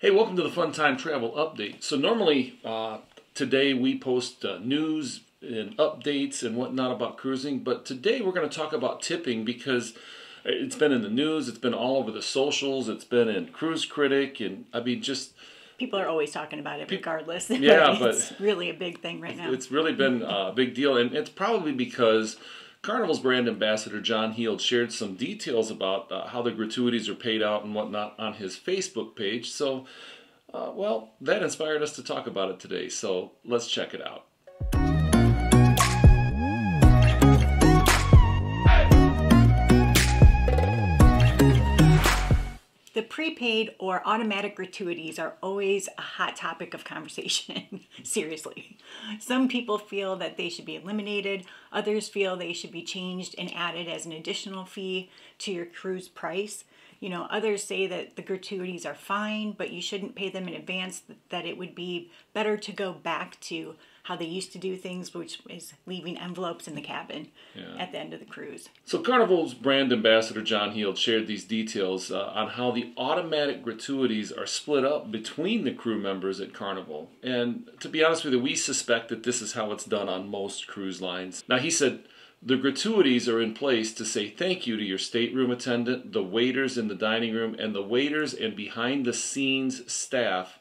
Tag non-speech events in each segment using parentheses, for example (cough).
Hey, welcome to the Fun Time Travel Update. So normally uh, today we post uh, news and updates and whatnot about cruising, but today we're going to talk about tipping because it's been in the news, it's been all over the socials, it's been in Cruise Critic, and I mean just people are always talking about it regardless. (laughs) Yeah, but... it's really a big thing right now. It's really been a big deal, and it's probably because Carnival's brand ambassador John Heald shared some details about uh, how the gratuities are paid out and whatnot on his Facebook page. So, uh, well, that inspired us to talk about it today. So let's check it out. The prepaid or automatic gratuities are always a hot topic of conversation. (laughs) Seriously. Some people feel that they should be eliminated, others feel they should be changed and added as an additional fee to your cruise price. You know, others say that the gratuities are fine, but you shouldn't pay them in advance, that it would be better to go back to how they used to do things, which is leaving envelopes in the cabin yeah. at the end of the cruise. So, Carnival's brand ambassador John Heald shared these details uh, on how the automatic gratuities are split up between the crew members at Carnival. And to be honest with you, we suspect that this is how it's done on most cruise lines. Now, he said, the gratuities are in place to say thank you to your stateroom attendant, the waiters in the dining room, and the waiters and behind the scenes staff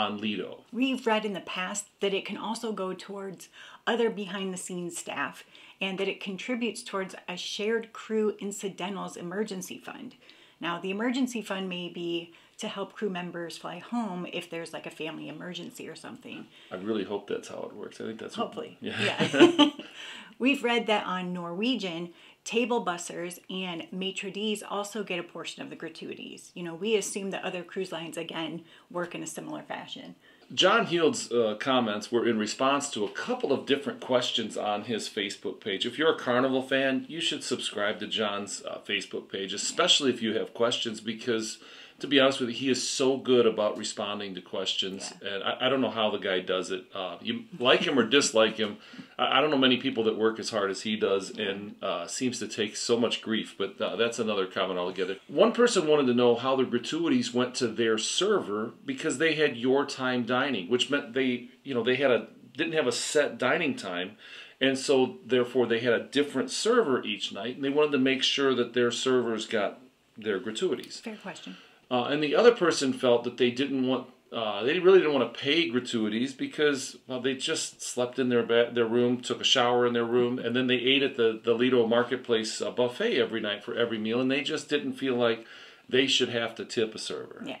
on Lido. We've read in the past that it can also go towards other behind the scenes staff and that it contributes towards a shared crew incidentals emergency fund. Now, the emergency fund may be to help crew members fly home if there's like a family emergency or something. I really hope that's how it works. I think that's hopefully. What, (laughs) yeah. yeah. (laughs) We've read that on Norwegian, table bussers and maitre d's also get a portion of the gratuities. You know, we assume that other cruise lines again work in a similar fashion. John Heald's uh, comments were in response to a couple of different questions on his Facebook page. If you're a Carnival fan, you should subscribe to John's uh, Facebook page, especially if you have questions, because to be honest with you, he is so good about responding to questions, yeah. and I, I, don't know how the guy does it. Uh, you like him or dislike him. I, I, don't know many people that work as hard as he does, and uh, seems to take so much grief. But uh, that's another comment altogether. One person wanted to know how the gratuities went to their server because they had your time dining, which meant they, you know, they had a didn't have a set dining time. And so, therefore, they had a different server each night, and they wanted to make sure that their servers got their gratuities. Fair question. Uh, and the other person felt that they didn't want, uh, they really didn't want to pay gratuities because well, they just slept in their bed, their room, took a shower in their room, and then they ate at the, the Lido Marketplace uh, buffet every night for every meal, and they just didn't feel like they should have to tip a server. Yeah.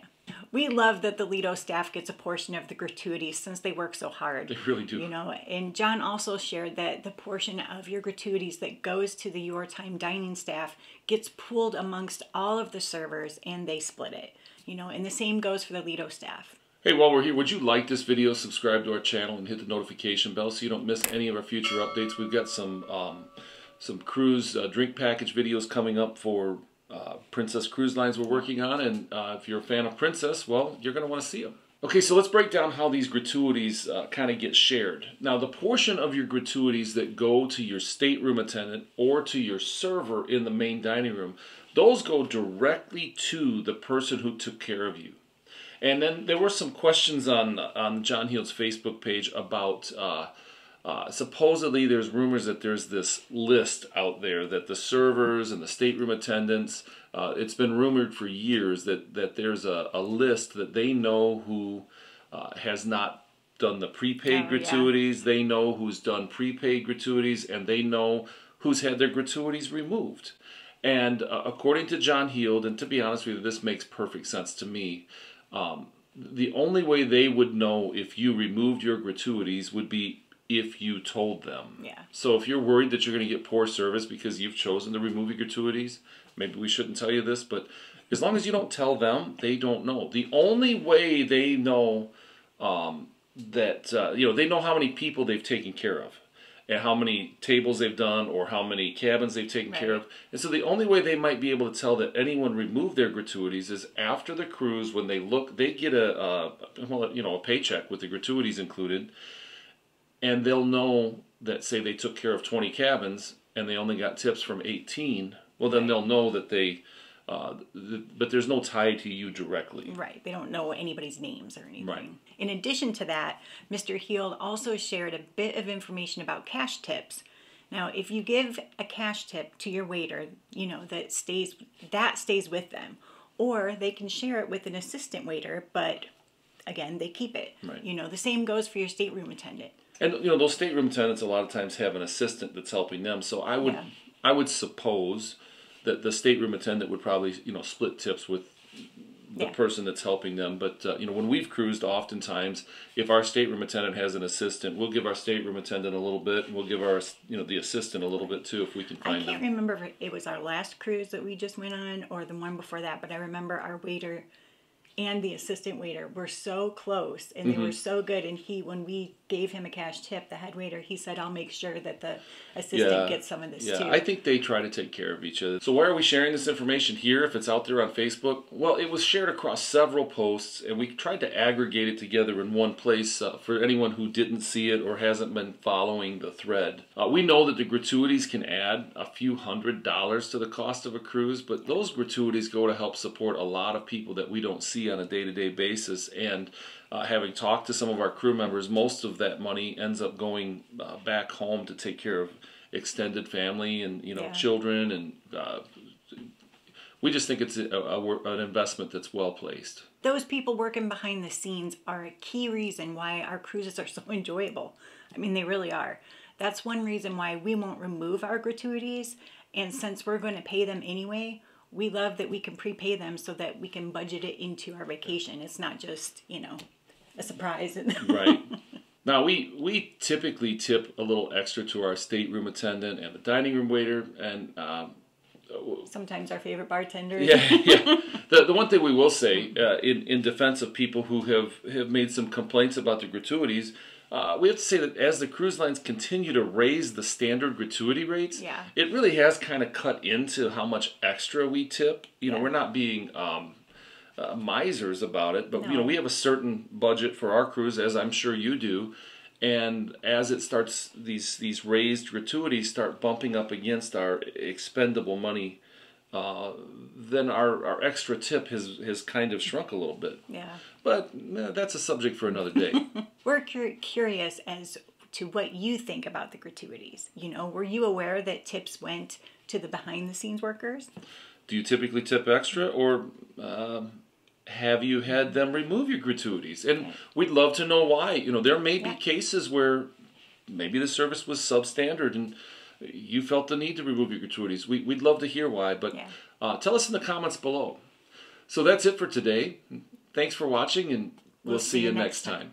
We love that the Lido staff gets a portion of the gratuities since they work so hard. They really do. You know, and John also shared that the portion of your gratuities that goes to the Your Time dining staff gets pooled amongst all of the servers and they split it. You know, and the same goes for the Lido staff. Hey, while we're here, would you like this video, subscribe to our channel, and hit the notification bell so you don't miss any of our future updates? We've got some um, some cruise uh, drink package videos coming up for uh, Princess Cruise Lines we're working on, and uh, if you're a fan of Princess, well, you're going to want to see them. Okay, so let's break down how these gratuities uh, kind of get shared. Now, the portion of your gratuities that go to your stateroom attendant or to your server in the main dining room, those go directly to the person who took care of you. And then there were some questions on on John Heald's Facebook page about uh, uh, supposedly, there's rumors that there's this list out there that the servers and the stateroom attendants. Uh, it's been rumored for years that that there's a, a list that they know who uh, has not done the prepaid oh, gratuities. Yeah. They know who's done prepaid gratuities, and they know who's had their gratuities removed. And uh, according to John Heald, and to be honest with you, this makes perfect sense to me. Um, the only way they would know if you removed your gratuities would be if you told them. Yeah. So if you're worried that you're going to get poor service because you've chosen to remove your gratuities, maybe we shouldn't tell you this, but as long as you don't tell them, they don't know. The only way they know um, that, uh, you know, they know how many people they've taken care of and how many tables they've done or how many cabins they've taken right. care of. And so the only way they might be able to tell that anyone removed their gratuities is after the cruise when they look, they get a, a well, you know, a paycheck with the gratuities included and they'll know that say they took care of 20 cabins and they only got tips from 18 well then they'll know that they uh, th- but there's no tie to you directly. Right. They don't know anybody's names or anything. Right. In addition to that, Mr. Heald also shared a bit of information about cash tips. Now, if you give a cash tip to your waiter, you know that stays that stays with them, or they can share it with an assistant waiter, but again, they keep it. Right. You know, the same goes for your stateroom attendant. And you know those stateroom tenants a lot of times have an assistant that's helping them. So I would Yeah. I would suppose that the stateroom attendant would probably you know split tips with the Yeah. person that's helping them. But uh, you know when we've cruised, oftentimes if our stateroom attendant has an assistant, we'll give our stateroom attendant a little bit, and we'll give our you know the assistant a little bit too if we can I find can't them. remember if it was our last cruise that we just went on or the one before that, but I remember our waiter and the assistant waiter were so close and Mm-hmm. they were so good. And he, when we gave him a cash tip, the head waiter, he said, "I'll make sure that the assistant gets some of this yeah, too." I think they try to take care of each other. So why are we sharing this information here if it's out there on Facebook? Well, it was shared across several posts, and we tried to aggregate it together in one place uh, for anyone who didn't see it or hasn't been following the thread. Uh, we know that the gratuities can add a few hundred dollars to the cost of a cruise, but those gratuities go to help support a lot of people that we don't see on a day-to-day basis, and uh, having talked to some of our crew members, most of that money ends up going uh, back home to take care of extended family and you know Yeah. children, and uh, we just think it's a, a, an investment that's well placed. Those people working behind the scenes are a key reason why our cruises are (laughs) so enjoyable. I mean, they really are. That's one reason why we won't remove our gratuities. And since we're going to pay them anyway, we love that we can prepay them so that we can budget it into our vacation. It's not just, you know, a surprise. (laughs) Right. now we we typically tip a little extra to our stateroom attendant and the dining room waiter, and um, Sometimes our favorite bartenders. yeah, (laughs) yeah. The the one thing we will say uh, in in defense of people who have have made some complaints about the gratuities. Uh, we have to say that as the cruise lines continue to raise the standard gratuity rates, Yeah. it really has kind of cut into how much extra we tip. You know, Yeah. we're not being um, uh, misers about it, but you know, we have a certain budget for our cruise, as I'm sure you do. And as it starts, these these raised gratuities start bumping up against our expendable money. Uh, then our, our extra tip has has kind of shrunk a little bit. Yeah. But eh, that's a subject for another day. (laughs) We're cur- curious as to what you think about the gratuities. You know, were you aware that tips went to the behind the scenes workers? Do you typically tip extra, or um, have you had them remove your gratuities? And we'd love to know why. You know, there may be Yeah. cases where maybe the service was substandard and you felt the need to remove your gratuities. We, we'd love to hear why, but Yeah. uh, tell us in the comments below. So that's it for today. Thanks for watching, and we'll, see, you next time.